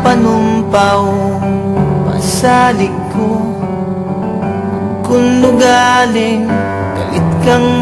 panumpaw Pasalig ko Kung galing Galit kang